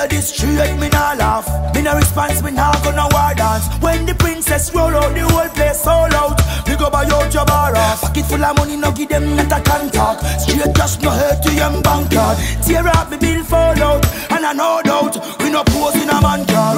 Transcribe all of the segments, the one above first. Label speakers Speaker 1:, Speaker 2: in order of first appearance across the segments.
Speaker 1: tell her this straight, me nah laugh. Me nah response, me nah gonna war dance. When the princess roll out, the whole place sold out. We go buy out your bar off. Pocket full of money, no give them not a contact. Straight just no hurt to young bank card Tear up, me bill fall out. And I no doubt, we no pose in a man car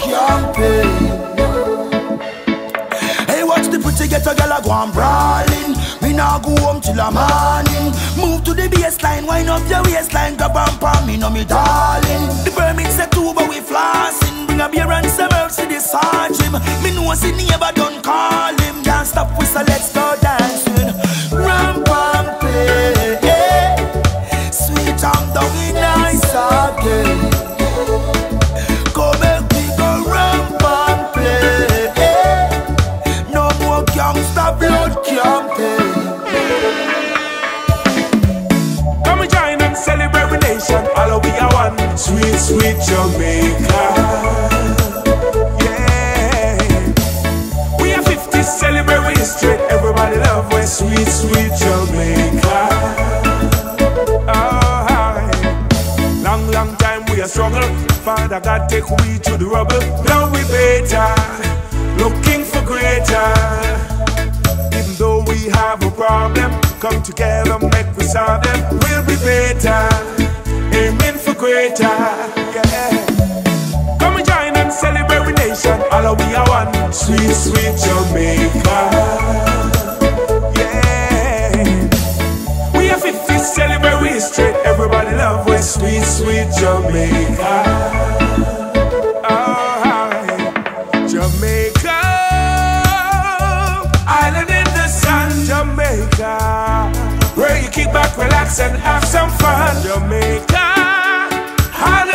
Speaker 1: campaign. Hey, watch the pretty ghetto girl a go on brawling. Me now go home till the morning. Move to the baseline, wind up your waistline, grab and palm me, know me darling. The permits said two, but we flossing. Bring a beer and some herbs to the sergeant. Me know see neighbor don't call him. Can't stop whistle, let's go dancing.
Speaker 2: Sweet, sweet Jamaica. Yeah. We are 50 celebrate, straight. Everybody love we sweet, sweet Jamaica. Oh, long, long time we are struggle. Father God take we to the rubble. Now we better, looking for greater. Even though we have a problem, come together, make we solve them. We'll be better, aiming for greater. Yeah. Come and join and celebrate we nation. All of we are one. Sweet, sweet Jamaica. Yeah. We are 50, celebrate we history. Everybody love we sweet, sweet Jamaica. Oh, Jamaica. Where you kick back, relax, and have some fun. Jamaica.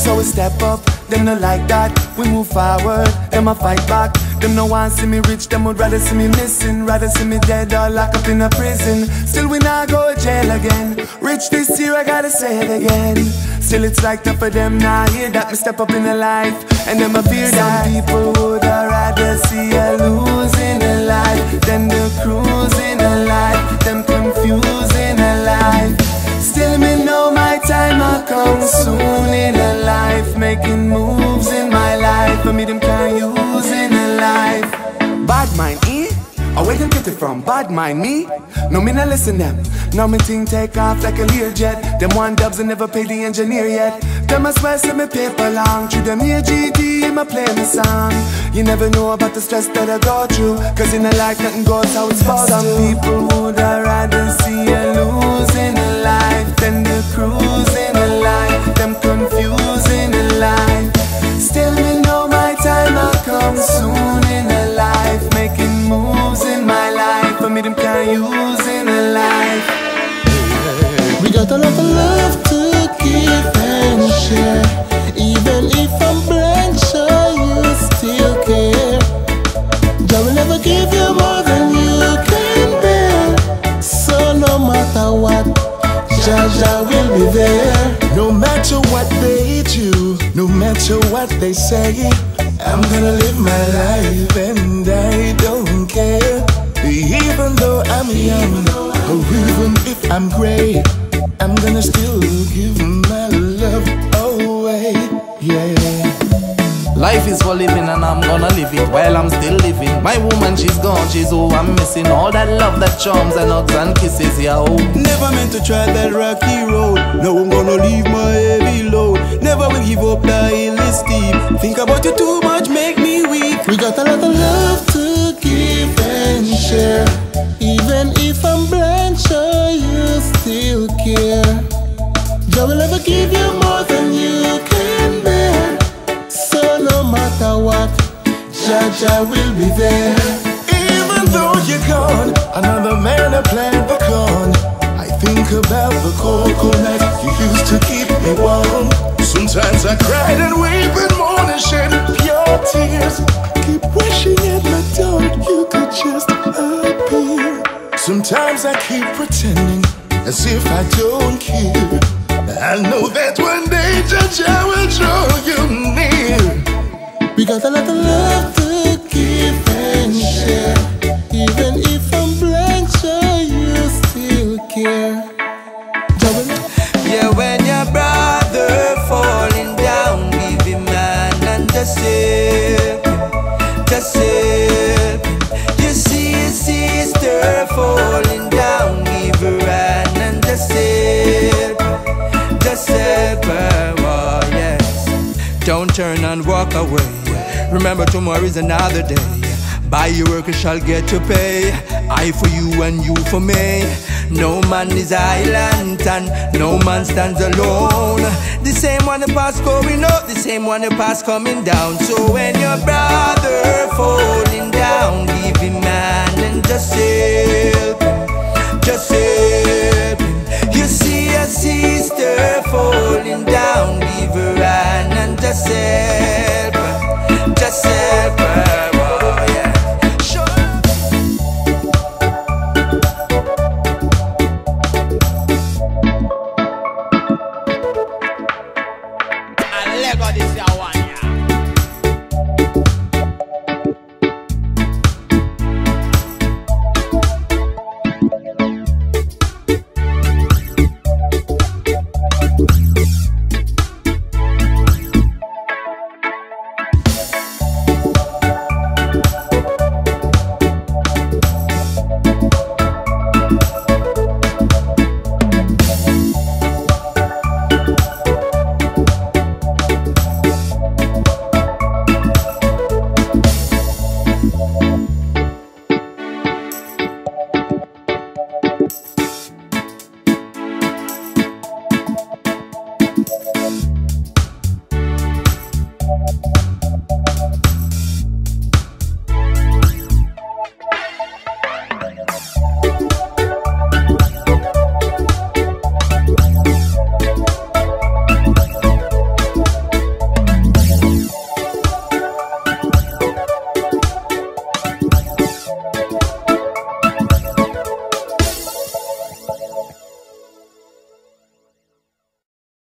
Speaker 3: So we step up, them no like that. We move forward, them a fight back. Them no want see me rich, them would rather see me missing. Rather see me dead or locked up in a prison. Still we not go to jail again. Rich this year, I gotta say it again. Still it's like tough for them now nah, hear that me step up in the life. And them a fear that. Some people would rather see a lose. coming soon in a life Making moves in my life. For me them can't use in a life. Bad mind, eh? Oh, I where them get it from? Bad mind me? No me not listen them. No me ting take off like a Learjet Them one dubs that never pay the engineer yet. Them as well send me paper long Through them here GD and my play me song. You never know about the stress that I go through Cause in a life nothing goes how it's supposed Some people would I rather see you losing a life Than the cruising
Speaker 4: got a lot of love to give and share. Even if I'm blank, sure you still care. Jah will never give you more than you can bear. So no matter what, Jah will be there.
Speaker 5: No matter what they do, no matter what they say, I'm gonna live my life and I don't care. Even though I'm young, or even if I'm gray, Still give my love away. Yeah.
Speaker 1: Life is for living and I'm gonna live it while I'm still living. My woman, she's gone, she's who I'm missing. All that love, that charms and hugs and kisses, yeah. Oh.
Speaker 6: Never meant to try that rocky road. Now I'm gonna leave my heavy load. Never will give up, the hill is steep. Think about you too much, make me weak.
Speaker 4: We got a lot of love give you more than you can bear. So no matter what, will be there.
Speaker 5: Even though you're gone, another man the corn. I think about the coconut you used to keep me warm. Sometimes I cried and weep and moan and shed pure tears. Keep wishing at my door you could just appear. Sometimes I keep pretending as if I don't care. I know that one day Judge I will draw you near.
Speaker 4: We got a lot of love to give and share.
Speaker 1: turn and walk away. Remember, tomorrow is another day. By your work, you shall get your pay. I for you and you for me. No man is island and no man stands alone. The same one the past going up, the same one the past coming down. So when your brother falling down, give him man and just help him, just help him. You see a sister falling down, give her an acontecer.